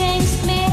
Change me